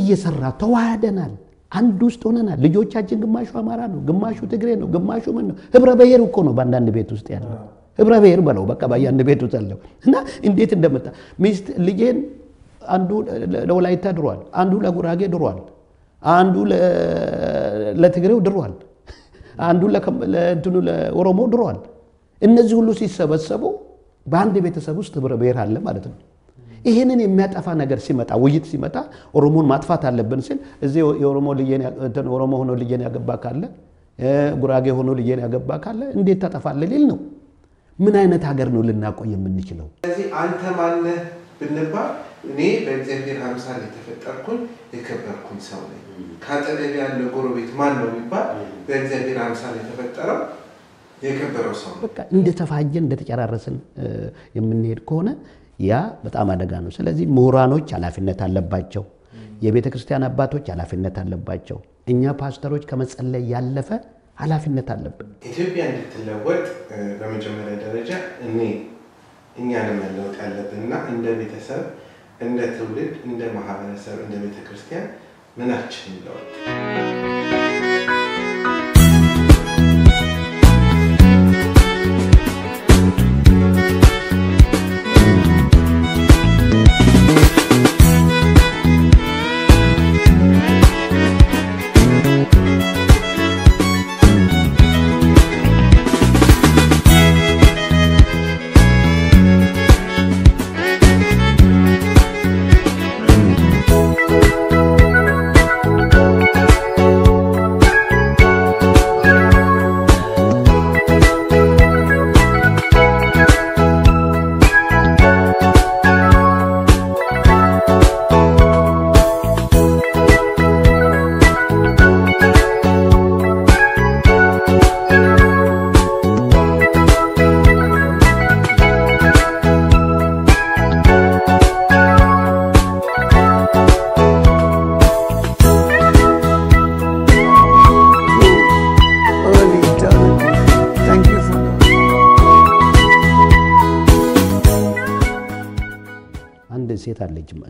እየሰራ ተዋህደናል። አንድ ውስጥ ሆነናል። ልጆቻችን ግማሹ አማራ ነው፣ ግማሹ ትግሬ ነው፣ ግማሹ ምን ነው። ህብረ ብሔር እኮ ነው በአንዳንድ ቤት ውስጥ ያለው ህብረ ብሔር በለው በቃ በአንድ ቤት ውስጥ ያለው እና እንዴት እንደመጣ ሚስት ልጄን አንዱ ለወላይታ ድሯል፣ አንዱ ለጉራጌ ድሯል፣ አንዱ ለትግሬው ድሯል፣ አንዱ ለእንትኑ ለኦሮሞ ድሯል። እነዚህ ሁሉ ሲሰበሰቡ በአንድ ቤተሰብ ውስጥ ህብረ ብሔር አለ ማለት ነው። ይህንን የሚያጠፋ ነገር ሲመጣ ውይይት ሲመጣ ኦሮሞን ማጥፋት አለብን ሲል እዚህ የኦሮሞ ኦሮሞ ሆኖ ልጄን ያገባ ካለ ጉራጌ ሆኖ ልጄን ያገባ ካለ እንዴት ታጠፋለህ ሊል ነው። ምን አይነት ሀገር ነው ልናቆይ የምንችለው? ስለዚህ አንተ ማነህ ብንባል እኔ በእግዚአብሔር አምሳል የተፈጠርኩኝ የከበርኩኝ ሰው ነኝ። ከአጠገብ ያለው ጎረቤት ማን ነው ቢባል በእግዚአብሔር አምሳል የተፈጠረው የከበረው ሰው ነው። በቃ እንደተፋጀን እንደተጨራረስን የምንሄድ ከሆነ ያ በጣም አደጋ ነው። ስለዚህ ምሁራኖች ኃላፊነት አለባቸው። የቤተ ክርስቲያን አባቶች ኃላፊነት አለባቸው። እኛ ፓስተሮች ከመጸለይ ያለፈ ኃላፊነት አለብን። ኢትዮጵያ እንድትለወጥ በመጀመሪያ ደረጃ እኔ እኛንም መለወጥ ያለብን እና እንደ ቤተሰብ፣ እንደ ትውልድ፣ እንደ ማህበረሰብ፣ እንደ ቤተ ክርስቲያን ምናችን ይለወጥ።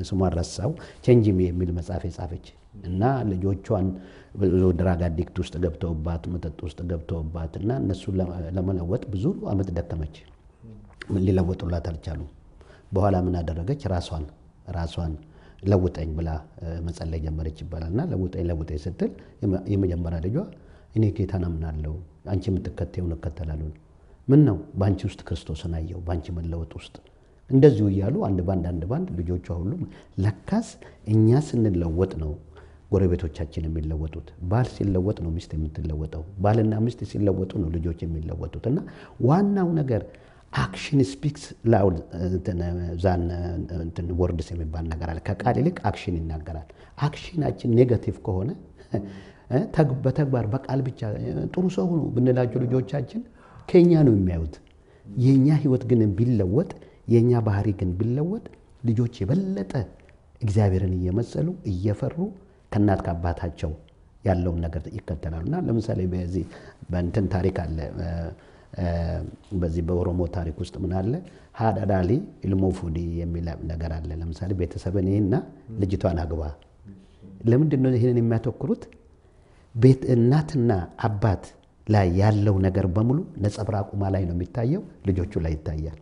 ስሟን ረሳው፣ Change Me የሚል መጽሐፍ የጻፈች እና ልጆቿን drug addict ውስጥ ገብተውባት መጠጥ ውስጥ ገብተውባት እና እነሱን ለመለወጥ ብዙ አመት ደከመች። ሊለወጡላት አልቻሉም። በኋላ ምን አደረገች? ራሷን ራሷን ለውጠኝ ብላ መጸለይ ጀመረች ይባላል። እና ለውጠኝ ለውጠኝ ስትል የመጀመሪያ ልጇ እኔ ጌታን አምናለሁ፣ አንቺ የምትከተውን እከተላለሁ። ምን ነው በአንቺ ውስጥ ክርስቶስን አየው፣ በአንቺ መለወጥ ውስጥ እንደዚሁ እያሉ አንድ ባንድ አንድ ባንድ ልጆቿ ሁሉም ለካስ እኛ ስንለወጥ ነው ጎረቤቶቻችን የሚለወጡት። ባል ሲለወጥ ነው ሚስት የምትለወጠው። ባልና ሚስት ሲለወጡ ነው ልጆች የሚለወጡት። እና ዋናው ነገር action speaks loud than words የሚባል ነገር አለ። ከቃል ይልቅ action ይናገራል። action ኣችን negative ከሆነ በተግባር በቃል ብቻ ጥሩ ሰው ሁኑ ብንላቸው ልጆቻችን ከኛ ነው የሚያዩት። የእኛ ህይወት ግን ቢለወጥ የእኛ ባህሪ ግን ቢለወጥ ልጆች የበለጠ እግዚአብሔርን እየመሰሉ እየፈሩ ከእናት ከአባታቸው ያለውን ነገር ይከተላሉ። እና ለምሳሌ በዚህ በእንትን ታሪክ አለ በዚህ በኦሮሞ ታሪክ ውስጥ ምን አለ ሀዳዳሊ ኢልሞ ፉዲ የሚል ነገር አለ። ለምሳሌ ቤተሰብን ይህና ልጅቷን አግባ። ለምንድን ነው ይህንን የሚያተኩሩት? ቤት እናትና አባት ላይ ያለው ነገር በሙሉ ነጸብራቁማ ላይ ነው የሚታየው፣ ልጆቹ ላይ ይታያል።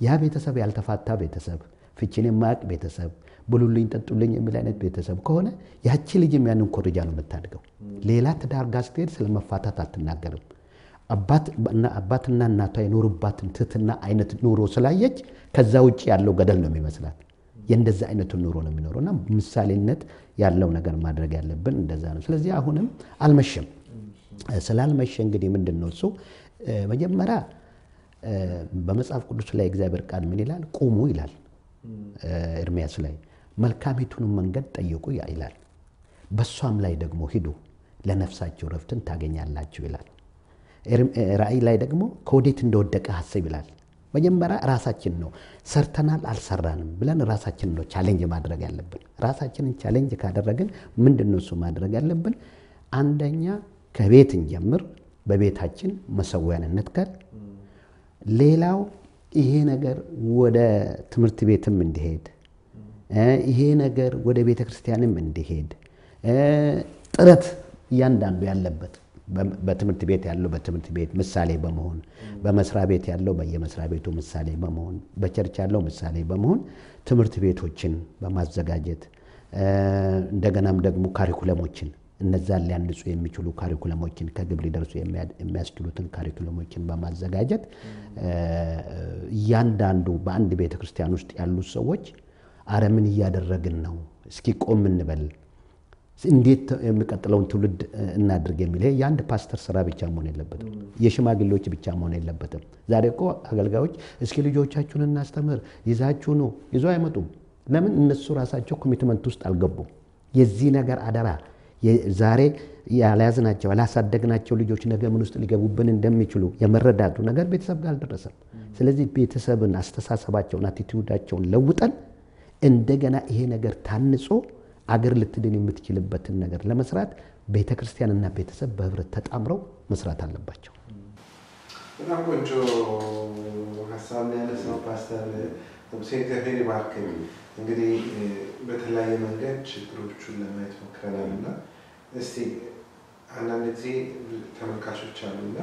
ያ ቤተሰብ ያልተፋታ ቤተሰብ፣ ፍቺን የማያውቅ ቤተሰብ፣ ብሉልኝ ጠጡልኝ የሚል አይነት ቤተሰብ ከሆነ ያቺ ልጅም ያንን ኮርጃ ነው የምታድገው። ሌላ ትዳር ጋር ስትሄድ ስለመፋታት አትናገርም። አባትና እናቷ የኖሩባትን ትህትና አይነት ኑሮ ስላየች ከዛ ውጭ ያለው ገደል ነው የሚመስላት። የእንደዛ አይነቱን ኑሮ ነው የሚኖረው እና ምሳሌነት ያለው ነገር ማድረግ ያለብን እንደዛ ነው። ስለዚህ አሁንም አልመሸም። ስላልመሸ እንግዲህ ምንድን ነው እሱ መጀመሪያ በመጽሐፍ ቅዱስ ላይ እግዚአብሔር ቃል ምን ይላል? ቁሙ ይላል ኤርሚያስ ላይ መልካሚቱንም መንገድ ጠይቁ ይላል። በእሷም ላይ ደግሞ ሂዱ ለነፍሳቸው ረፍትን ታገኛላችሁ ይላል። ራእይ ላይ ደግሞ ከወዴት እንደወደቀ ሀስብ ይላል። መጀመሪያ ራሳችን ነው ሰርተናል አልሰራንም ብለን ራሳችን ነው challenge ማድረግ ያለብን። ራሳችንን challenge ካደረግን ምንድን ነው እሱ ማድረግ ያለብን? አንደኛ ከቤት እንጀምር። በቤታችን መሰዊያን እንትከል። ሌላው ይሄ ነገር ወደ ትምህርት ቤትም እንዲሄድ ይሄ ነገር ወደ ቤተ ክርስቲያንም እንዲሄድ ጥረት እያንዳንዱ ያለበት በትምህርት ቤት ያለው በትምህርት ቤት ምሳሌ በመሆን በመስሪያ ቤት ያለው በየመስሪያ ቤቱ ምሳሌ በመሆን በቸርች ያለው ምሳሌ በመሆን ትምህርት ቤቶችን በማዘጋጀት እንደገናም ደግሞ ካሪኩለሞችን እነዛን ሊያንጹ የሚችሉ ካሪኩለሞችን ከግብ ሊደርሱ የሚያስችሉትን ካሪኩለሞችን በማዘጋጀት እያንዳንዱ በአንድ ቤተ ክርስቲያን ውስጥ ያሉት ሰዎች አረ ምን እያደረግን ነው? እስኪ ቆም እንበል እንዴት የሚቀጥለውን ትውልድ እናድርግ የሚል ይሄ የአንድ ፓስተር ስራ ብቻ መሆን የለበትም። የሽማግሌዎች ብቻ መሆን የለበትም። ዛሬ እኮ አገልጋዮች እስኪ ልጆቻችሁን እናስተምር ይዛችሁ ነው ይዞ አይመጡም። ለምን? እነሱ ራሳቸው commitment ውስጥ አልገቡም። የዚህ ነገር አደራ ዛሬ ያልያዝናቸው ያላሳደግናቸው ልጆች ነገ ምን ውስጥ ሊገቡብን እንደሚችሉ የመረዳቱ ነገር ቤተሰብ ጋር አልደረሰም። ስለዚህ ቤተሰብን አስተሳሰባቸውን፣ attitude ኣቸውን ለውጠን እንደገና ይሄ ነገር ታንጾ አገር ልትድን የምትችልበትን ነገር ለመስራት ቤተ ክርስቲያንና ቤተሰብ በህብረት ተጣምረው መስራት አለባቸው። በጣም ቆንጆ ሀሳብ ያነሳው ፓስተር ሙሴ እግዚአብሔር ይባርክህ። እንግዲህ በተለያየ መንገድ ችግሮቹን ለማየት ሞክረናል እና እስቲ አንዳንድ ጊዜ ተመልካቾች አሉና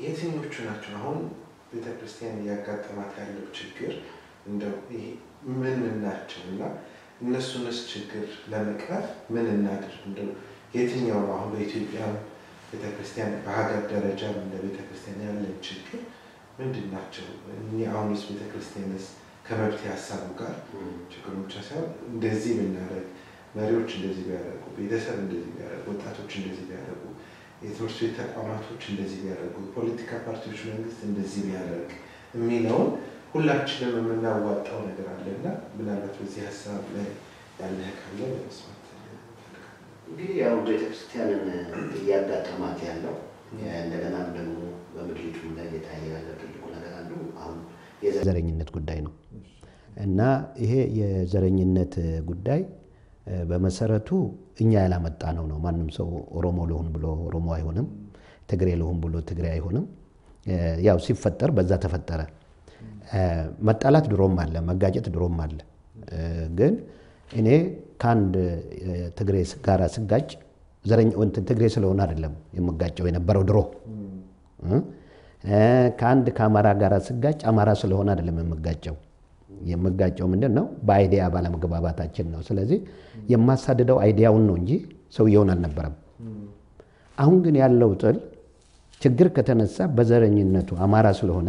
የትኞቹ ናቸው አሁን ቤተክርስቲያን እያጋጠማት ያለው ችግር እንደው ምን ምን ናቸው እና እነሱንስ ችግር ለመቅረፍ ምን እናድርግ? እንደው የትኛው ነው አሁን በኢትዮጵያ ቤተክርስቲያን በሀገር ደረጃ እንደ ቤተክርስቲያን ያለን ችግር ምንድን ናቸው? አሁንስ ቤተክርስቲያንስ ከመብት ሀሳቡ ጋር ችግሩ ብቻ ሳይሆን እንደዚህ ብናደርግ፣ መሪዎች እንደዚህ ቢያደርጉ፣ ቤተሰብ እንደዚህ ቢያደርጉ፣ ወጣቶች እንደዚህ ቢያደርጉ፣ የትምህርት ቤት ተቋማቶች እንደዚህ ቢያደርጉ፣ የፖለቲካ ፓርቲዎች መንግስት እንደዚህ ቢያደርግ የሚለውን ሁላችንም የምናዋጣው ነገር አለና ምናልባት በዚህ ሀሳብ ላይ ያለህ ካለ ለመስማት እንግዲህ ያው ቤተክርስቲያንን እያጋጠማት ያለው እንደገናም ደግሞ በምድሪቱም ላይ እየታየ ያለ ትልቁ ነገር አንዱ አሁን የዘረኝነት ጉዳይ ነው እና ይሄ የዘረኝነት ጉዳይ በመሰረቱ እኛ ያላመጣ ነው ነው። ማንም ሰው ኦሮሞ ልሁን ብሎ ኦሮሞ አይሆንም፣ ትግሬ ልሁን ብሎ ትግሬ አይሆንም። ያው ሲፈጠር በዛ ተፈጠረ። መጣላት ድሮም አለ፣ መጋጨት ድሮም አለ። ግን እኔ ከአንድ ትግሬ ጋራ ስጋጭ ትግሬ ስለሆነ አይደለም የምጋጨው የነበረው ድሮ። ከአንድ ከአማራ ጋር ስጋጭ አማራ ስለሆነ አይደለም የምጋጨው። የምጋጨው ምንድን ነው? በ idea ባለመግባባታችን ነው። ስለዚህ የማሳድደው idea ውን ነው እንጂ ሰውየውን አልነበረም። አሁን ግን ያለው ጥል ችግር ከተነሳ በዘረኝነቱ አማራ ስለሆነ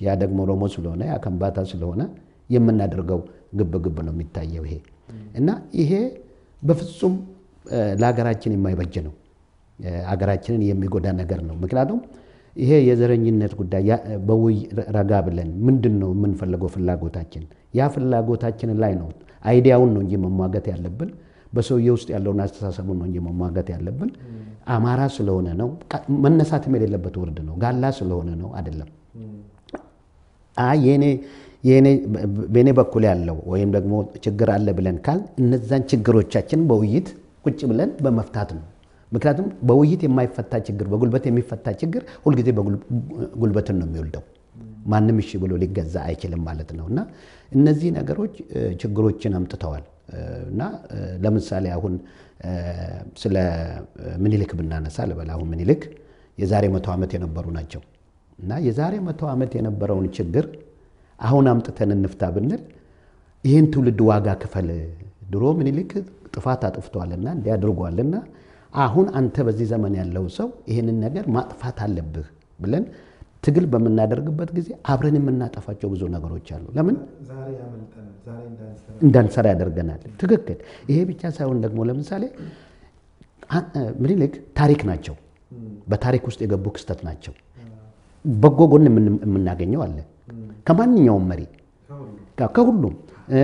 ያ ደግሞ ኦሮሞ ስለሆነ ያ ከምባታ ስለሆነ የምናደርገው ግብ ግብ ነው የሚታየው ይሄ እና ይሄ በፍጹም ለሀገራችን የማይበጅ ነው። ሀገራችንን የሚጎዳ ነገር ነው። ምክንያቱም ይሄ የዘረኝነት ጉዳይ በውይ ረጋ ብለን ምንድን ነው የምንፈልገው ፍላጎታችን፣ ያ ፍላጎታችን ላይ ነው idea ውን ነው እንጂ መሟገት ያለብን በሰውዬ ውስጥ ያለውን አስተሳሰቡን ነው እንጂ መሟገት ያለብን። አማራ ስለሆነ ነው መነሳትም የሌለበት ውርድ ነው። ጋላ ስለሆነ ነው አይደለም። በእኔ በኩል ያለው ወይም ደግሞ ችግር አለ ብለን ካል እነዛን ችግሮቻችን በውይይት ቁጭ ብለን በመፍታት ነው። ምክንያቱም በውይይት የማይፈታ ችግር፣ በጉልበት የሚፈታ ችግር ሁልጊዜ ጉልበትን ነው የሚወልደው። ማንም እሺ ብሎ ሊገዛ አይችልም ማለት ነው እና እነዚህ ነገሮች ችግሮችን አምጥተዋል እና ለምሳሌ አሁን ስለ ምኒልክ ብናነሳ ልበል። አሁን ምኒልክ የዛሬ መቶ ዓመት የነበሩ ናቸው እና የዛሬ መቶ ዓመት የነበረውን ችግር አሁን አምጥተን እንፍታ ብንል ይህን ትውልድ ዋጋ ክፈል፣ ድሮ ምኒልክ ጥፋት አጥፍቷልና እንዲህ አሁን አንተ በዚህ ዘመን ያለው ሰው ይህንን ነገር ማጥፋት አለብህ ብለን ትግል በምናደርግበት ጊዜ አብረን የምናጠፋቸው ብዙ ነገሮች አሉ። ለምን እንዳንሰራ ያደርገናል። ትክክል። ይሄ ብቻ ሳይሆን ደግሞ ለምሳሌ ምኒልክ ታሪክ ናቸው። በታሪክ ውስጥ የገቡ ክስተት ናቸው። በጎ ጎን የምናገኘው አለ ከማንኛውም መሪ ከሁሉም።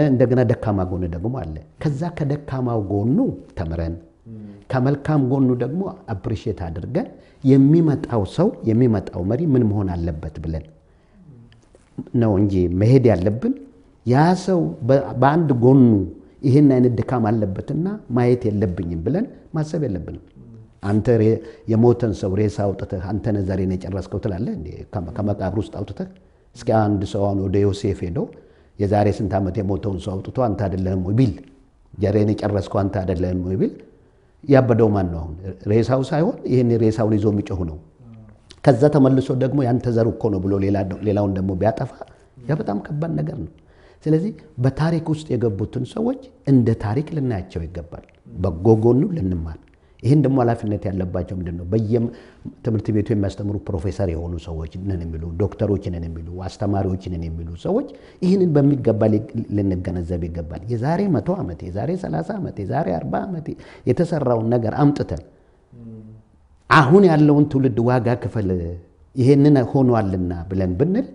እንደገና ደካማ ጎን ደግሞ አለ። ከዛ ከደካማው ጎኑ ተምረን ከመልካም ጎኑ ደግሞ appreciate አድርገን የሚመጣው ሰው የሚመጣው መሪ ምን መሆን አለበት ብለን ነው እንጂ መሄድ ያለብን። ያ ሰው በአንድ ጎኑ ይህን አይነት ድካም አለበትና ማየት የለብኝም ብለን ማሰብ የለብንም። አንተ የሞተን ሰው ሬሳ አውጥተህ አንተ ነህ ዛሬን የጨረስከው ትላለህ። ከመቃብር ውስጥ አውጥተህ እስኪ አንድ ሰው አሁን ወደ ዮሴፍ ሄዶ የዛሬ ስንት ዓመት የሞተውን ሰው አውጥቶ አንተ አይደለህም ወይ ቢል ጀሬን የጨረስከው አንተ አይደለህም ወይ ቢል ያበደው ማን ነው? አሁን ሬሳው ሳይሆን ይህን ሬሳውን ይዞ የሚጮሁ ነው። ከዛ ተመልሶ ደግሞ ያንተ ዘር እኮ ነው ብሎ ሌላውን ደግሞ ቢያጠፋ ያ በጣም ከባድ ነገር ነው። ስለዚህ በታሪክ ውስጥ የገቡትን ሰዎች እንደ ታሪክ ልናያቸው ይገባል። በጎ ጎኑ ልንማር ይህን ደግሞ ኃላፊነት ያለባቸው ምንድን ነው? በየትምህርት ቤቱ የሚያስተምሩ ፕሮፌሰር የሆኑ ሰዎች ነን የሚሉ ዶክተሮች ነን የሚሉ አስተማሪዎች ነን የሚሉ ሰዎች ይህንን በሚገባ ልንገነዘብ ይገባል። የዛሬ መቶ ዓመት የዛሬ 30 ዓመት የዛሬ 40 ዓመት የተሰራውን ነገር አምጥተን አሁን ያለውን ትውልድ ዋጋ ክፈል ይሄንን ሆኗልና ብለን ብንል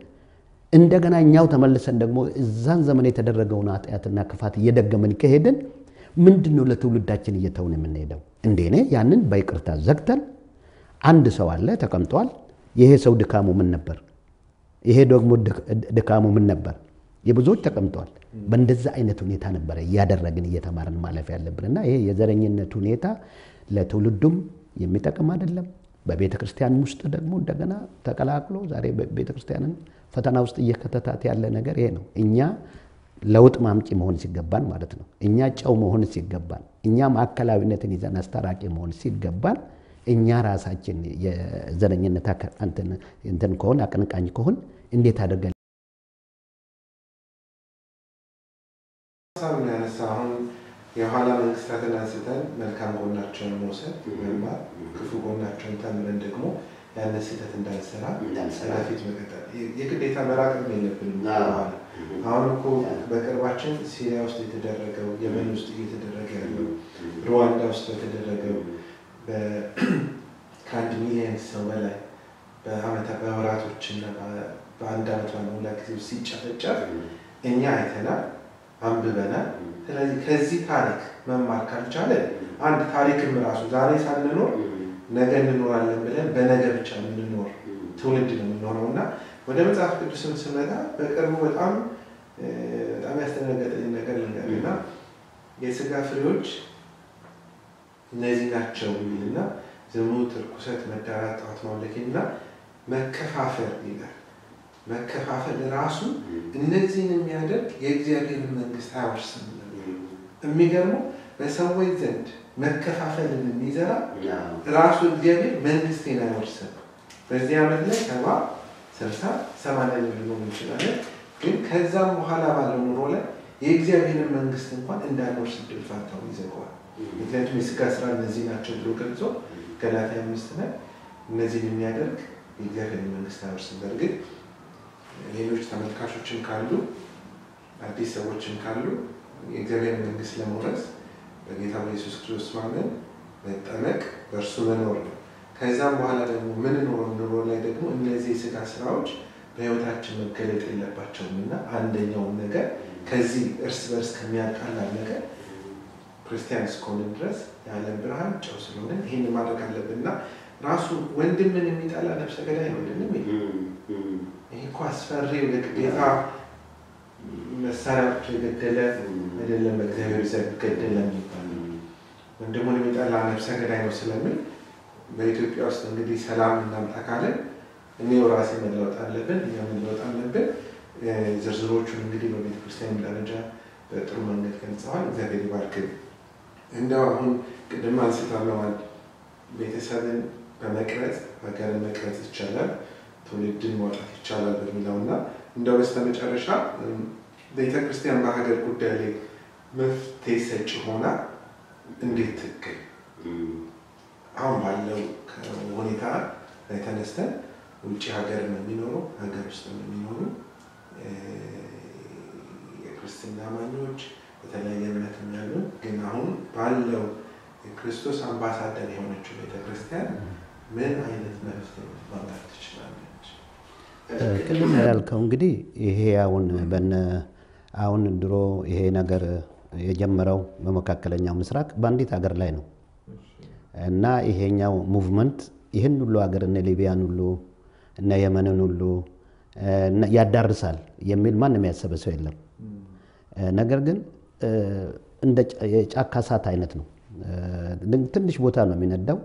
እንደገና እኛው ተመልሰን ደግሞ እዛን ዘመን የተደረገውን ኃጢአትና ክፋት እየደገምን ከሄድን ምንድን ነው ለትውልዳችን እየተውን የምንሄደው? እኔ ያንን በይቅርታ ዘግተን አንድ ሰው አለ ተቀምጧል። ይሄ ሰው ድካሙ ምን ነበር? ይሄ ደግሞ ድካሙ ምን ነበር? የብዙዎች ተቀምጠዋል። በእንደዛ አይነት ሁኔታ ነበረ እያደረግን እየተማርን ማለፍ ያለብን እና ይሄ የዘረኝነት ሁኔታ ለትውልዱም የሚጠቅም አይደለም። በቤተ ክርስቲያን ውስጥ ደግሞ እንደገና ተቀላቅሎ ዛሬ ቤተ ክርስቲያንን ፈተና ውስጥ እየከተታት ያለ ነገር ይሄ ነው። እኛ ለውጥ ማምጪ መሆን ሲገባን ማለት ነው። እኛ ጨው መሆን ሲገባን፣ እኛ ማዕከላዊነትን ይዘን አስታራቂ መሆን ሲገባን፣ እኛ ራሳችን የዘረኝነት እንትን ከሆን አቀንቃኝ ከሆን እንዴት አድርገን ያነሳ አሁን የኋላ መንግስታትን አንስተን መልካም ጎናቸውን መውሰድ መማር፣ ክፉ ጎናቸውን ተምረን ደግሞ ያንን ስህተት እንዳንሰራ ፊት መቀጠል የግዴታ መራቅም የለብንም። አሁን እኮ በቅርባችን ሲሪያ ውስጥ የተደረገው የመን ውስጥ እየተደረገ ያለው ሩዋንዳ ውስጥ በተደረገው ከአንድ ሚሊዮን ሰው በላይ በወራቶችና በአንድ ዓመት ባልሞላ ጊዜ ሲጨፈጨፍ እኛ አይተናል፣ አንብበናል። ስለዚህ ከዚህ ታሪክ መማር ካልቻለ አንድ ታሪክም ራሱ ዛሬ ሳንኖር ነገ እንኖራለን ብለን በነገ ብቻ የምንኖር ትውልድ ነው የምንሆነው እና ወደ መጽሐፍ ቅዱስም ስመጣ በቅርቡ በጣም በጣም ያስደነገጠኝ ነገር ልንገር እና የስጋ ፍሬዎች እነዚህ ናቸው የሚልና ዝሙት፣ ርኩሰት፣ መዳራት፣ ጣዖት ማምለክ እና መከፋፈል ይላል። መከፋፈል ራሱ እነዚህን የሚያደርግ የእግዚአብሔርን መንግስት አይወርስም። የሚገርመው በሰዎች ዘንድ መከፋፈልን የሚዘራ ራሱ እግዚአብሔር መንግስቴን አይወርስም። በዚህ ዓመት ላይ ሰባ ስልሳ ሰማንያ ልንሆን እንችላለን። ግን ከዛም በኋላ ባለው ኑሮ ላይ የእግዚአብሔርን መንግስት እንኳን እንዳንወርስ እድል ፋንታውን ይዘገዋል። ምክንያቱም የስጋ ስራ እነዚህ ናቸው ብሎ ገልጾ ገላትያ አምስት ላይ እነዚህን የሚያደርግ የእግዚአብሔርን መንግስት አይወርስም። በእርግጥ ሌሎች ተመልካቾችም ካሉ አዲስ ሰዎችም ካሉ የእግዚአብሔር መንግስት ለመውረስ በጌታ በኢየሱስ ክርስቶስ ማመን፣ መጠመቅ፣ በእርሱ መኖር ነው። ከዛም በኋላ ደግሞ ምን ኖሮ ኑሮ ላይ ደግሞ እነዚህ የስጋ ስራዎች በህይወታችን መገለጥ የለባቸውም እና አንደኛውን ነገር ከዚህ እርስ በርስ ከሚያጣላን ነገር ክርስቲያን እስከሆንን ድረስ የዓለም ብርሃን ጨው ስለሆነ ይህን ማድረግ አለብን እና ራሱ ወንድምን የሚጠላ ነፍሰ ገዳይ ነው። ወንድም ይህ እኮ አስፈሪው የግዴታ መሳሪያ ብቻ የገደለ አይደለም፣ በእግዚአብሔር ዘንድ ገደለ የሚባል ወንድሙን የሚጠላ ነፍሰ ገዳይ ነው ስለምን በኢትዮጵያ ውስጥ እንግዲህ ሰላም እናምጣ ካለን እኔው ራሴ መለወጥ አለብን፣ እኛ መለወጥ አለብን። ዝርዝሮቹን እንግዲህ በቤተ ክርስቲያን ደረጃ በጥሩ መንገድ ገልጸዋል። እግዚአብሔር ይባርክ። እንደው አሁን ቅድም አንስተነዋል፣ ቤተሰብን በመቅረጽ ሀገርን መቅረጽ ይቻላል፣ ትውልድን ማውጣት ይቻላል በሚለው እና እንደው በስተመጨረሻ ቤተ ክርስቲያን በሀገር ጉዳይ ላይ መፍትሄ ሰጪ ሆና እንዴት ትገኝ? አሁን ባለው ሁኔታ ላይ ተነስተን ውጭ ሀገር ነው የሚኖሩ ሀገር ውስጥ ነው የሚኖሩ የክርስትና አማኞች በተለያየ እምነት ያሉ ግን አሁን ባለው የክርስቶስ አምባሳደር የሆነችው ቤተክርስቲያን ምን አይነት መፍትሄ ማምጣት ትችላለች? ቅድም ያልከው እንግዲህ ይሄ አሁን በነ አሁን ድሮ ይሄ ነገር የጀመረው በመካከለኛው ምስራቅ በአንዲት ሀገር ላይ ነው እና ይሄኛው movement ይህን ሁሉ ሀገር እነ ሊቢያን ሁሉ እነ የመንን ሁሉ ያዳርሳል የሚል ማንም ያሰበ ሰው የለም። ነገር ግን እንደ የጫካ እሳት አይነት ነው። ትንሽ ቦታ ነው የሚነዳው፣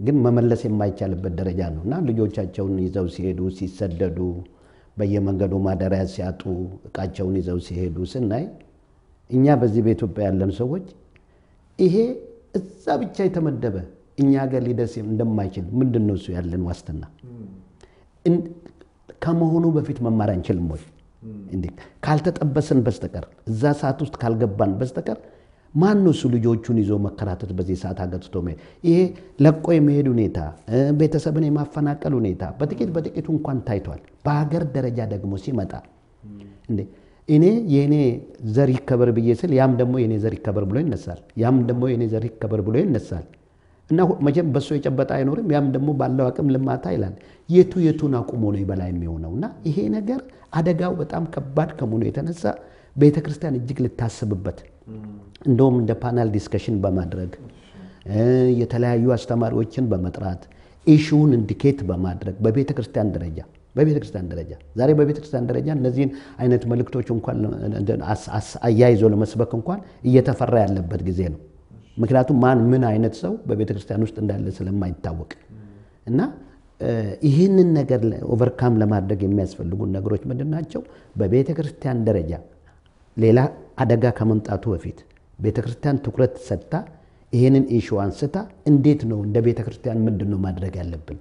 ግን መመለስ የማይቻልበት ደረጃ ነው እና ልጆቻቸውን ይዘው ሲሄዱ ሲሰደዱ በየመንገዱ ማደሪያ ሲያጡ እቃቸውን ይዘው ሲሄዱ ስናይ እኛ በዚህ በኢትዮጵያ ያለን ሰዎች ይሄ እዛ ብቻ የተመደበ እኛ ጋር ሊደርስ እንደማይችል ምንድን ነው እሱ ያለን ዋስትና? ከመሆኑ በፊት መማር አንችልም ወይ? ካልተጠበስን በስተቀር እዛ ሰዓት ውስጥ ካልገባን በስተቀር ማን ነው እሱ ልጆቹን ይዞ መከራተት በዚህ ሰዓት አገጽቶ መሄድ? ይሄ ለቆ የመሄድ ሁኔታ፣ ቤተሰብን የማፈናቀል ሁኔታ በጥቂት በጥቂቱ እንኳን ታይቷል። በሀገር ደረጃ ደግሞ ሲመጣ እንዴ እኔ የእኔ ዘር ይከበር ብዬ ስል ያም ደግሞ የእኔ ዘር ይከበር ብሎ ይነሳል። ያም ደግሞ የእኔ ዘር ይከበር ብሎ ይነሳል። እና መቼም በሱ የጨበጠ አይኖርም። ያም ደግሞ ባለው አቅም ልማታ ይላል። የቱ የቱን አቁሞ ነው ይበላ የሚሆነው? እና ይሄ ነገር አደጋው በጣም ከባድ ከመሆኑ የተነሳ ቤተ ክርስቲያን እጅግ ልታስብበት እንደውም እንደ panel discussion በማድረግ የተለያዩ አስተማሪዎችን በመጥራት issue ውን indicate በማድረግ በቤተ ክርስቲያን ደረጃ በቤተ ክርስቲያን ደረጃ ዛሬ በቤተ ክርስቲያን ደረጃ እነዚህን አይነት መልእክቶች እንኳን አያይዞ ለመስበክ እንኳን እየተፈራ ያለበት ጊዜ ነው። ምክንያቱም ማን ምን አይነት ሰው በቤተ ክርስቲያን ውስጥ እንዳለ ስለማይታወቅ እና ይህንን ነገር overcome ለማድረግ የሚያስፈልጉን ነገሮች ምንድን ናቸው? በቤተ ክርስቲያን ደረጃ ሌላ አደጋ ከመምጣቱ በፊት ቤተ ክርስቲያን ትኩረት ሰጥታ ይህንን issue አንስታ እንዴት ነው እንደ ቤተ ክርስቲያን ምንድን ነው ማድረግ ያለብን፣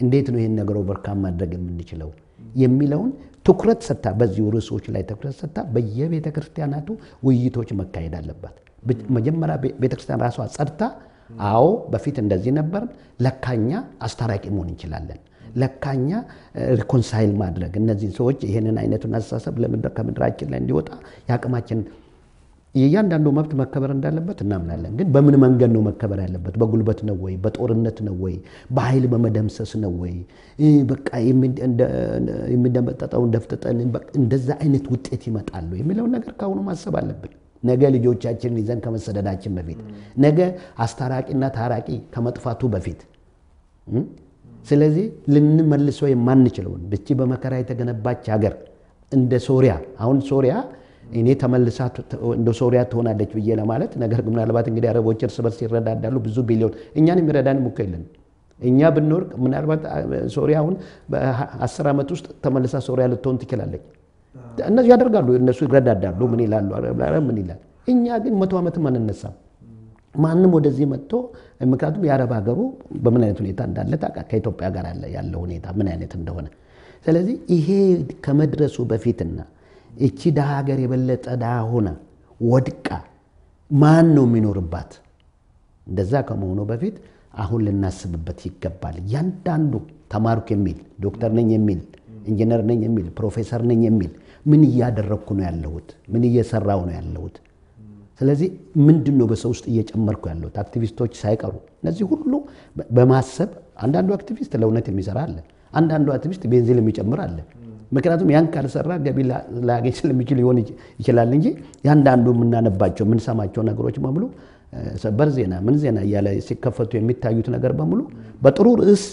እንዴት ነው ይህን ነገር overcome ማድረግ የምንችለው የሚለውን ትኩረት ሰጥታ በዚሁ ርዕሶች ላይ ትኩረት ሰጥታ በየቤተ ክርስቲያናቱ ውይይቶች መካሄድ አለባት። መጀመሪያ ቤተክርስቲያን ራሷ ጸድታ፣ አዎ በፊት እንደዚህ ነበር፣ ለካኛ አስታራቂ መሆን እንችላለን፣ ለካኛ ሪኮንሳይል ማድረግ እነዚህን ሰዎች ይህንን አይነቱን አስተሳሰብ ከምድራችን ላይ እንዲወጣ የአቅማችን የእያንዳንዱ መብት መከበር እንዳለበት እናምናለን። ግን በምን መንገድ ነው መከበር ያለበት? በጉልበት ነው ወይ? በጦርነት ነው ወይ? በኃይል በመደምሰስ ነው ወይ? በቃ የሚደመጠጠውን ደፍጥጠን እንደዛ አይነት ውጤት ይመጣሉ የሚለውን ነገር ከአሁኑ ማሰብ አለብን። ነገ ልጆቻችንን ይዘን ከመሰደዳችን በፊት ነገ አስታራቂና ታራቂ ከመጥፋቱ በፊት ስለዚህ ልንመልሰው የማንችለውን ብቻ በመከራ የተገነባች ሀገር እንደ ሶሪያ አሁን ሶሪያ እኔ ተመልሳ እንደ ሶሪያ ትሆናለች ብዬ ለማለት ነገር ግን ምናልባት እንግዲህ አረቦች እርስ በርስ ይረዳዳሉ። ብዙ ቢሊዮን እኛን የሚረዳንም እኮ የለን። እኛ ብንወርቅ ምናልባት ሶሪያ አሁን በአስር ዓመት ውስጥ ተመልሳ ሶሪያ ልትሆን ትችላለች። እነሱ ያደርጋሉ፣ እነሱ ይረዳዳሉ። ምን ይላሉ? ምን ይላል? እኛ ግን መቶ ዓመትም አንነሳም። ማንም ወደዚህ መጥቶ ምክንያቱም የአረብ ሀገሩ በምን አይነት ሁኔታ እንዳለ ከኢትዮጵያ ጋር ያለ ሁኔታ ምን አይነት እንደሆነ። ስለዚህ ይሄ ከመድረሱ በፊትና እቺ ድሃ ሀገር የበለጠ ድሃ ሆና ወድቃ ማን ነው የሚኖርባት? እንደዛ ከመሆኑ በፊት አሁን ልናስብበት ይገባል። እያንዳንዱ ተማርኩ የሚል ዶክተር ነኝ የሚል ኢንጂነር ነኝ የሚል ፕሮፌሰር ነኝ የሚል ምን እያደረግኩ ነው ያለሁት? ምን እየሰራው ነው ያለሁት? ስለዚህ ምንድን ነው በሰው ውስጥ እየጨመርኩ ያለሁት? አክቲቪስቶች ሳይቀሩ እነዚህ ሁሉ በማሰብ አንዳንዱ አክቲቪስት ለእውነት የሚሰራ አለ፣ አንዳንዱ አክቲቪስት ቤንዚን የሚጨምር አለ። ምክንያቱም ያን ካልሰራ ገቢ ላገኝ ስለሚችል ሊሆን ይችላል እንጂ ያንዳንዱ የምናነባቸው የምንሰማቸው ነገሮች በሙሉ ሰበር ዜና ምን ዜና እያለ ሲከፈቱ የሚታዩት ነገር በሙሉ በጥሩ ርዕስ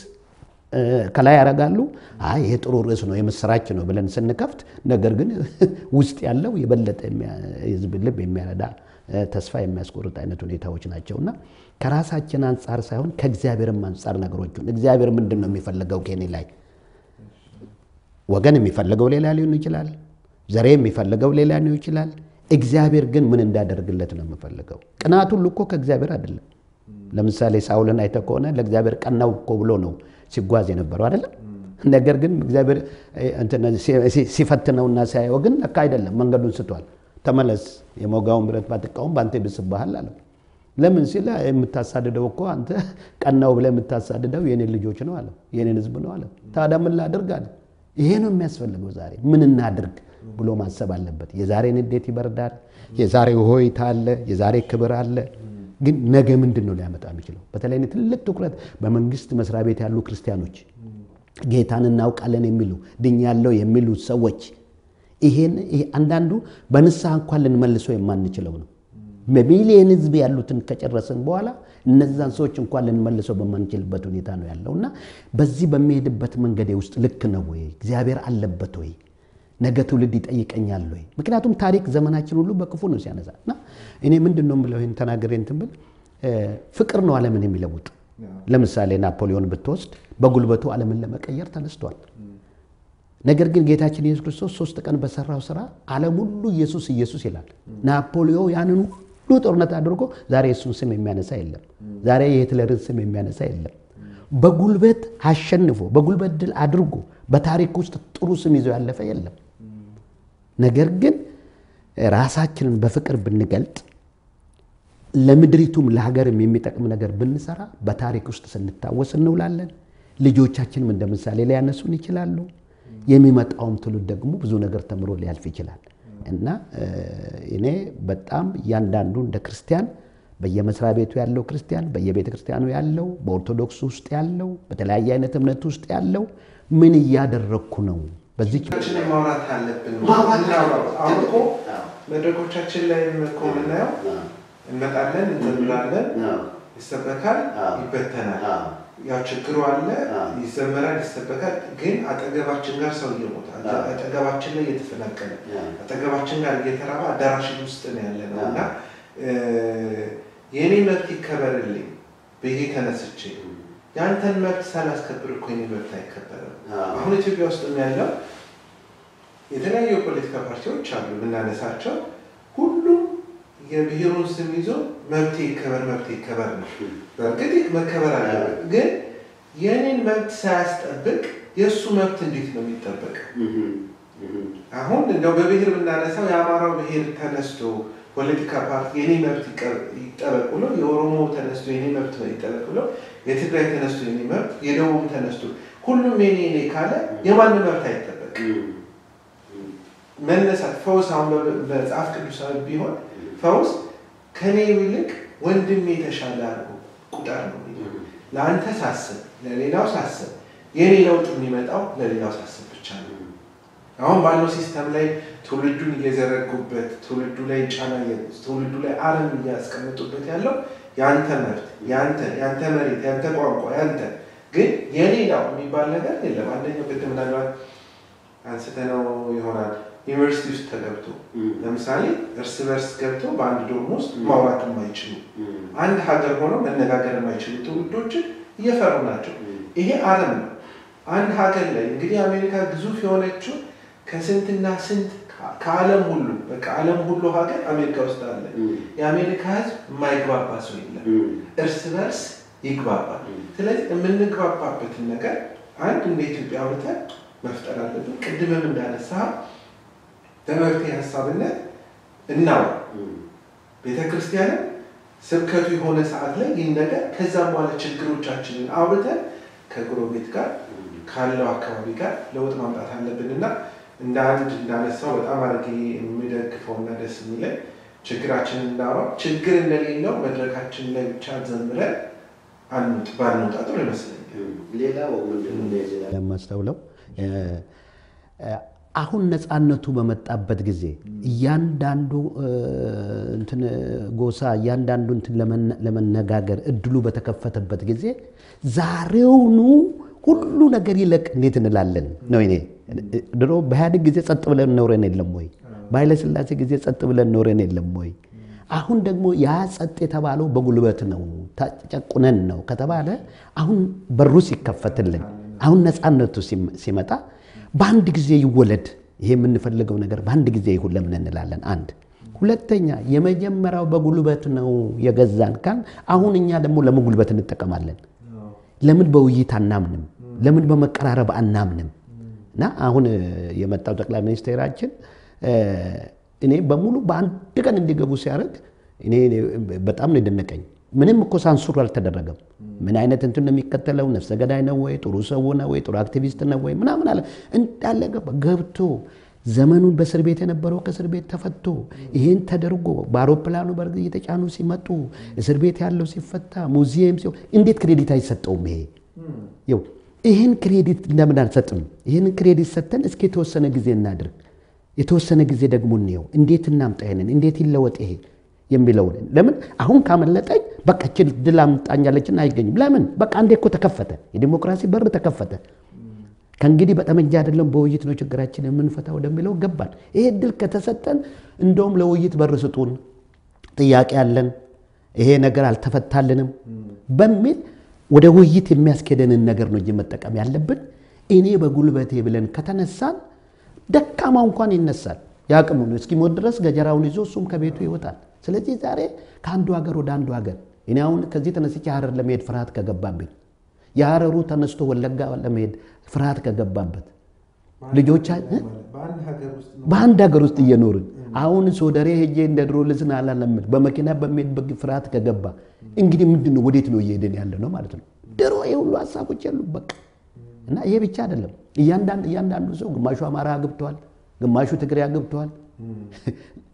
ከላይ ያደርጋሉ። አይ ይሄ ጥሩ ርዕስ ነው የምስራች ነው ብለን ስንከፍት፣ ነገር ግን ውስጥ ያለው የበለጠ የህዝብ ልብ የሚያረዳ ተስፋ የሚያስቆርጥ አይነት ሁኔታዎች ናቸውና ከራሳችን አንጻር ሳይሆን ከእግዚአብሔርም አንጻር ነገሮቹን እግዚአብሔር ምንድን ነው የሚፈልገው ከኔ ላይ ወገን የሚፈልገው ሌላ ሊሆን ይችላል። ዘሬ የሚፈልገው ሌላ ሊሆን ይችላል። እግዚአብሔር ግን ምን እንዳደርግለት ነው የምፈልገው? ቅናት ሁሉ እኮ ከእግዚአብሔር አይደለም። ለምሳሌ ሳውልን አይተህ ከሆነ ለእግዚአብሔር ቀናው እኮ ብሎ ነው ሲጓዝ የነበረው አይደለም። ነገር ግን እግዚአብሔር ሲፈትነውና ሲያየው ግን ለካ አይደለም፣ መንገዱን ስቷል። ተመለስ፣ የሞጋውን ብረት ባትቃወም በአንተ ይብስብሃል አለው። ለምን ሲል የምታሳድደው እኮ አንተ ቀናው ብለህ የምታሳድደው የኔን ልጆች ነው አለው፣ የኔን ህዝብ ነው አለው። ታዲያ ምን ላድርግ አለ። ይሄ ነው የሚያስፈልገው። ዛሬ ምን እናድርግ ብሎ ማሰብ አለበት። የዛሬ ንዴት ይበርዳል፣ የዛሬ ሆይታ አለ፣ የዛሬ ክብር አለ። ግን ነገ ምንድን ነው ሊያመጣ የሚችለው? በተለይ ትልቅ ትኩረት በመንግስት መስሪያ ቤት ያሉ ክርስቲያኖች ጌታን እናውቃለን የሚሉ ድኛለሁ የሚሉ ሰዎች ይሄን አንዳንዱ በንስሐ እንኳን ልንመልሰው የማንችለው ነው። በሚሊየን ህዝብ ያሉትን ከጨረስን በኋላ እነዛን ሰዎች እንኳን ልንመልሰው በማንችልበት ሁኔታ ነው ያለው እና በዚህ በሚሄድበት መንገዴ ውስጥ ልክ ነው ወይ? እግዚአብሔር አለበት ወይ? ነገ ትውልድ ይጠይቀኛል ወይ? ምክንያቱም ታሪክ ዘመናችን ሁሉ በክፉ ነው ሲያነሳ እና እኔ ምንድን ነው የምለው ይህን ተናገሬ እንትን ብል ፍቅር ነው ዓለምን የሚለውጥ። ለምሳሌ ናፖሊዮን ብትወስድ በጉልበቱ ዓለምን ለመቀየር ተነስቷል። ነገር ግን ጌታችን ኢየሱስ ክርስቶስ ሶስት ቀን በሰራው ስራ ዓለም ሁሉ ኢየሱስ ኢየሱስ ይላል። ናፖሊዮ ያንን ሁሉ ጦርነት አድርጎ ዛሬ የእሱን ስም የሚያነሳ የለም። ዛሬ የሂትለርን ስም የሚያነሳ የለም። በጉልበት አሸንፎ በጉልበት ድል አድርጎ በታሪክ ውስጥ ጥሩ ስም ይዞ ያለፈ የለም። ነገር ግን ራሳችንን በፍቅር ብንገልጥ ለምድሪቱም ለሀገርም የሚጠቅም ነገር ብንሰራ በታሪክ ውስጥ ስንታወስ እንውላለን። ልጆቻችንም እንደ ምሳሌ ሊያነሱን ይችላሉ። የሚመጣውም ትውልድ ደግሞ ብዙ ነገር ተምሮ ሊያልፍ ይችላል እና እኔ በጣም እያንዳንዱ እንደ ክርስቲያን በየመስሪያ ቤቱ ያለው ክርስቲያን፣ በየቤተ ክርስቲያኑ ያለው፣ በኦርቶዶክስ ውስጥ ያለው፣ በተለያየ አይነት እምነት ውስጥ ያለው ምን እያደረግኩ ነው ችንን ማውራት አለብን። አሁን እኮ መድረኮቻችን ላይ እኮ የምናየው እንመጣለን፣ እንዘምራለን፣ ይሰበካል፣ ይበተናል። አዎ። ያው ችግሩ አለ፣ ይዘመራል፣ ይሰበካል። ግን አጠገባችን ጋር ሰው እየሞተ አጠገባችን ላይ እየተፈናቀለ አጠገባችን ጋር እየተራበ አዳራሽ ውስጥ ነው ያለ ነው እና የእኔ መብት ይከበርልኝ ብዬ ተነስቼ የአንተን መብት ሳላስከብር እኮ የኔ መብት አይከበርም። አሁን ኢትዮጵያ ውስጥ ያለው። የተለያዩ የፖለቲካ ፓርቲዎች አሉ የምናነሳቸው፣ የብሔሩን ስም ይዞ መብት ይከበር መብት ይከበር ነው። በእርግጥ መከበር አለበት፣ ግን የእኔን መብት ሳያስጠብቅ የእሱ መብት እንዴት ነው የሚጠበቀው? አሁን እንደው በብሔር ብናነሳው የአማራው ብሔር ተነስቶ ፖለቲካ ፓርቲ የኔ መብት ይጠበቅ ብሎ የኦሮሞ ተነስቶ የኔ መብት ይጠበቅ ብሎ የትግራይ ተነስቶ የኔ መብት የደቡብ ተነስቶ ሁሉም የኔ የኔ ካለ የማንም መብት አይጠበቅ መነሳት ፈውስ አሁን በመጽሐፍ ቅዱሳዊ ቢሆን ፈውስ ከኔ ይልቅ ወንድሜ የተሻለ አድርጎ ቁጠር ነው ለአንተ ሳስብ ለሌላው ሳስብ የኔ ለውጥ የሚመጣው ለሌላው ሳስብ ብቻ ነው። አሁን ባለው system ላይ ትውልዱን እየዘረጉበት ትውልዱ ላይ ጫና ትውልዱ ላይ አረም እያስቀመጡበት ያለው የአንተ መብት የአንተ የአንተ መሬት የአንተ ቋንቋ የአንተ ግን የሌላው የሚባል ነገር የለም። አንደኛው ቅድም ምናልባት አንስተነው ይሆናል ዩኒቨርሲቲ ውስጥ ተገብቶ ለምሳሌ እርስ በርስ ገብቶ በአንድ ዶርም ውስጥ ማውራት የማይችሉ አንድ ሀገር ሆነው መነጋገር የማይችሉ ትውልዶችን እየፈሩ ናቸው። ይሄ አረም ነው። አንድ ሀገር ላይ እንግዲህ አሜሪካ ግዙፍ የሆነችው ከስንትና ስንት ከዓለም ሁሉ በቃ ዓለም ሁሉ ሀገር አሜሪካ ውስጥ አለ። የአሜሪካ ሕዝብ የማይግባባ ሰው የለም። እርስ በርስ ይግባባል። ስለዚህ የምንግባባበትን ነገር አንድ እንደ ኢትዮጵያ አውርተን መፍጠር አለብን። ቅድምም እንዳነሳ በመፍትሄ ሀሳብነት እናውራ። ቤተ ክርስቲያንም ስብከቱ የሆነ ሰዓት ላይ ይህን ነገር ከዛም በኋላ ችግሮቻችንን አውርተን ከጎረቤት ጋር ካለው አካባቢ ጋር ለውጥ ማምጣት አለብን እና እንደ አንድ እንዳነሳው በጣም አድርጌ የሚደግፈውና ደስ የሚለኝ ችግራችንን እንዳውራ ችግር እንደሌለው መድረካችን ላይ ብቻ ዘምረን ባንወጣ ጥሩ ይመስለኛል። ሌላው የማስተውለው አሁን ነፃነቱ በመጣበት ጊዜ እያንዳንዱ እንትን ጎሳ እያንዳንዱ እንትን ለመነጋገር እድሉ በተከፈተበት ጊዜ ዛሬውኑ ሁሉ ነገር ይለቅ እንዴት እንላለን ነው። እኔ ድሮ በኢህአዴግ ጊዜ ጸጥ ብለን ኖረን የለም ወይ? በኃይለሥላሴ ጊዜ ጸጥ ብለን ኖረን የለም ወይ? አሁን ደግሞ ያ ጸጥ የተባለው በጉልበት ነው ተጨቁነን ነው ከተባለ አሁን በሩ ሲከፈትልን አሁን ነፃነቱ ሲመጣ በአንድ ጊዜ ይወለድ ይሄ የምንፈልገው ነገር በአንድ ጊዜ ይሁን ለምን እንላለን? አንድ ሁለተኛ፣ የመጀመሪያው በጉልበት ነው የገዛን ካል አሁን እኛ ደግሞ ለምን ጉልበት እንጠቀማለን? ለምን በውይይት አናምንም? ለምን በመቀራረብ አናምንም? እና አሁን የመጣው ጠቅላይ ሚኒስቴራችን እኔ በሙሉ በአንድ ቀን እንዲገቡ ሲያደርግ እኔ በጣም ነው የደነቀኝ። ምንም እኮ ሳንሱር አልተደረገም። ምን አይነት እንትን የሚከተለው? ነፍሰ ገዳይ ነው ወይ? ጥሩ ሰው ነው ወይ? ጥሩ አክቲቪስት ነው ወይ? ምናምን አለ። እንዳለ ገብቶ ዘመኑን በእስር ቤት የነበረው ከእስር ቤት ተፈቶ ይህን ተደርጎ በአውሮፕላኑ በርግ እየተጫኑ ሲመጡ እስር ቤት ያለው ሲፈታ ሙዚየም ሲሆን እንዴት credit አይሰጠውም? ይሄ? ይኸው ይህን credit እንደምን አንሰጥም? ይህን credit ሰጥተን እስኪ የተወሰነ ጊዜ እናድርግ፣ የተወሰነ ጊዜ ደግሞ እንየው፣ እንዴት እናምጣ፣ ይሄንን? እንዴት ይለወጥ ይሄ? የሚለውን ለምን? አሁን ካመለጠኝ በቃ ችል ድል አምጣኛለችን አይገኝም። ለምን በቃ አንዴ እኮ ተከፈተ፣ የዲሞክራሲ በር ተከፈተ። ከእንግዲህ በጠመንጃ አይደለም በውይይት ነው ችግራችን የምንፈታ ወደሚለው ገባን። ይሄ ድል ከተሰጠን እንደውም ለውይይት በር ስጡን፣ ጥያቄ አለን፣ ይሄ ነገር አልተፈታልንም በሚል ወደ ውይይት የሚያስኬደንን ነገር ነው እንጂ መጠቀም ያለብን። እኔ በጉልበቴ ብለን ከተነሳን ደካማ እንኳን ይነሳል። የአቅሙን እስኪሞት ድረስ ገጀራውን ይዞ እሱም ከቤቱ ይወጣል። ስለዚህ ዛሬ ከአንዱ ሀገር ወደ አንዱ ሀገር እኔ አሁን ከዚህ ተነስቼ ሀረር ለመሄድ ፍርሃት ከገባብኝ የሀረሩ ተነስቶ ወለጋ ለመሄድ ፍርሃት ከገባበት ልጆቻ በአንድ ሀገር ውስጥ እየኖርን አሁን ሶደሬ ሄጄ እንደ ድሮ ልዝን አላለምድ በመኪና በሚሄድበት ፍርሃት ከገባ እንግዲህ ምንድን ነው ወዴት ነው እየሄድን ያለ ነው ማለት ነው። ድሮ የሁሉ ሀሳቦች ያሉ በቃ እና ይሄ ብቻ አይደለም። እያንዳንዱ ሰው ግማሹ አማራ አግብተዋል፣ ግማሹ ትግሬ አግብተዋል።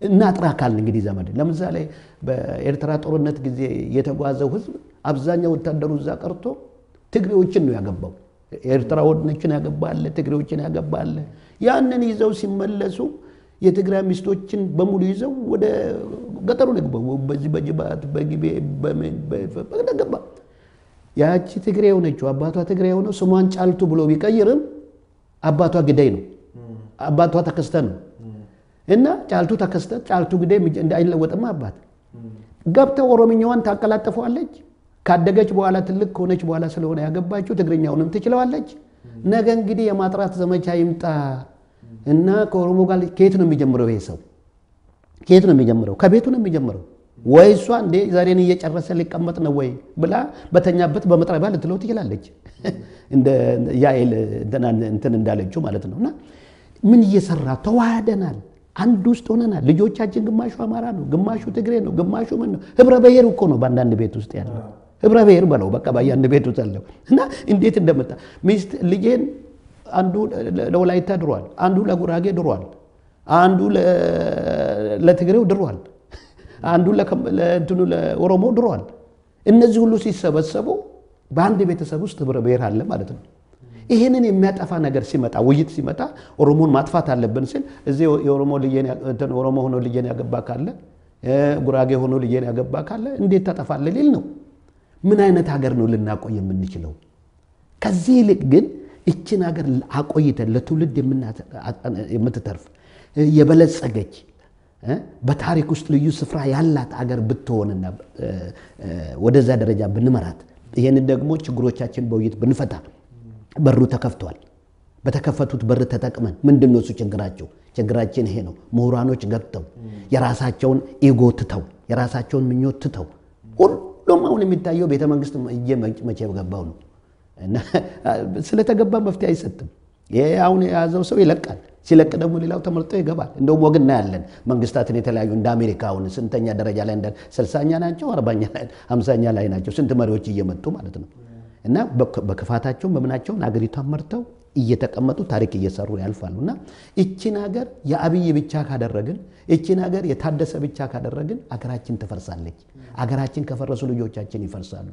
እናጥራ ካልን እንግዲህ ዘመድ ለምሳሌ በኤርትራ ጦርነት ጊዜ የተጓዘው ህዝብ አብዛኛው ወታደሩ እዛ ቀርቶ ትግሬዎችን ነው ያገባው። ኤርትራ ወድኖችን ያገባለ፣ ትግሬዎችን ያገባለ። ያንን ይዘው ሲመለሱ የትግራይ ሚስቶችን በሙሉ ይዘው ወደ ገጠሩ ነው የገባው። በዚህ በጅባት በጊቤ ገባ። ያቺ ትግሬ የሆነችው አባቷ ትግሬ የሆነው ስሟን ጫልቱ ብሎ ቢቀይርም አባቷ ግዳይ ነው፣ አባቷ ተከስተ ነው እና ጫልቱ ተከስተ ጫልቱ ግዳይ አይለወጥም። አባት ገብተው ኦሮምኛዋን ታቀላጥፈዋለች። ካደገች በኋላ ትልቅ ከሆነች በኋላ ስለሆነ ያገባችው ትግርኛውንም ትችለዋለች። ነገ እንግዲህ የማጥራት ዘመቻ ይምጣ እና ከኦሮሞ ጋር ከየት ነው የሚጀምረው? ይሄ ሰው ከየት ነው የሚጀምረው? ከቤቱ ነው የሚጀምረው። ወይ እሷ እንዴ ዛሬን እየጨረሰ ሊቀመጥ ነው ወይ ብላ በተኛበት በመጥረቢያ ልትለው ትችላለች። ያኤል እንትን እንዳለችው ማለት ነው። እና ምን እየሰራ ተዋህደናል፣ አንድ ውስጥ ሆነናል። ልጆቻችን ግማሹ አማራ ነው፣ ግማሹ ትግሬ ነው፣ ግማሹ ምን ነው። ህብረ ብሔር እኮ ነው በአንዳንድ ቤት ውስጥ ያለው ህብረ ብሔር በለው በቃ በአንድ ቤት ውስጥ ያለው እና እንዴት እንደመጣ ሚስት ልጄን አንዱ ለወላይታ ድሯል፣ አንዱ ለጉራጌ ድሯል፣ አንዱ ለትግሬው ድሯል፣ አንዱ ለእንትኑ ለኦሮሞ ድሯል። እነዚህ ሁሉ ሲሰበሰቡ በአንድ ቤተሰብ ውስጥ ህብረ ብሔር አለ ማለት ነው። ይህንን የሚያጠፋ ነገር ሲመጣ ውይይት ሲመጣ ኦሮሞን ማጥፋት አለብን ሲል እዚህ ኦሮሞ ሆኖ ልጄን ያገባ ካለ ጉራጌ ሆኖ ልጄን ያገባ ካለ እንዴት ታጠፋለህ ሊል ነው። ምን አይነት ሀገር ነው ልናቆይ የምንችለው? ከዚህ ይልቅ ግን ይችን ሀገር አቆይተን ለትውልድ የምትተርፍ የበለጸገች በታሪክ ውስጥ ልዩ ስፍራ ያላት አገር ብትሆንና ወደዛ ደረጃ ብንመራት ይህንን ደግሞ ችግሮቻችን በውይይት ብንፈታ በሩ ተከፍቷል። በተከፈቱት በር ተጠቅመን ምንድን ነው እሱ ችግራቸው? ችግራችን ይሄ ነው። ምሁራኖች ገብተው የራሳቸውን ኢጎ ትተው የራሳቸውን ምኞት ትተው ሁሉም አሁን የሚታየው ቤተ መንግስት መቼ ገባው ነው ስለተገባ መፍትሄ አይሰጥም። ይሄ አሁን የያዘው ሰው ይለቃል። ሲለቅ ደግሞ ሌላው ተመርጦ ይገባል። እንደውም ወግ እናያለን። መንግስታትን የተለያዩ እንደ አሜሪካ አሁን ስንተኛ ደረጃ ላይ እንደ ስልሳኛ ናቸው፣ አርባኛ ሃምሳኛ ላይ ናቸው። ስንት መሪዎች እየመጡ ማለት ነው። እና በክፋታቸውን በምናቸውን አገሪቷን መርተው እየተቀመጡ ታሪክ እየሰሩ ያልፋሉ። እና ይችን ሀገር የአብይ ብቻ ካደረግን፣ ይችን ሀገር የታደሰ ብቻ ካደረግን አገራችን ትፈርሳለች። አገራችን ከፈረሱ ልጆቻችን ይፈርሳሉ።